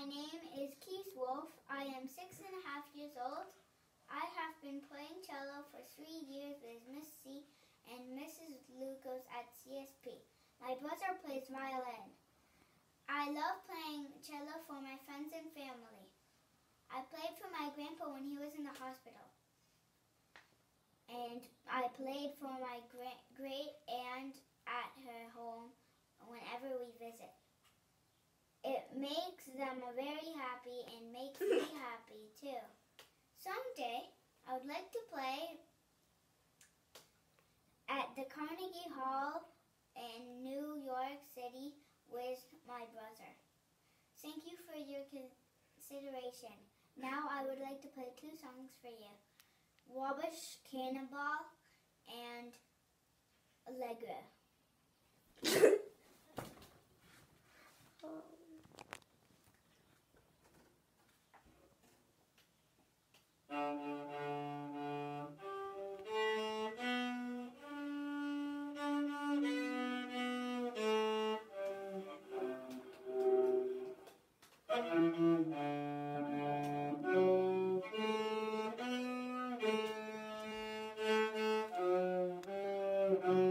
My name is Keith Wolfe. I am six and a half years old. I have been playing cello for three years with Miss C and Mrs. Lucas at CSP. My brother plays violin. I love playing cello for my friends and family. I played for my grandpa when he was in the hospital. And I played for my great makes them very happy and makes me happy too. Someday, I would like to play at the Carnegie Hall in New York City with my brother. Thank you for your consideration. Now I would like to play two songs for you. Wabash Cannonball and Allegro. thank you.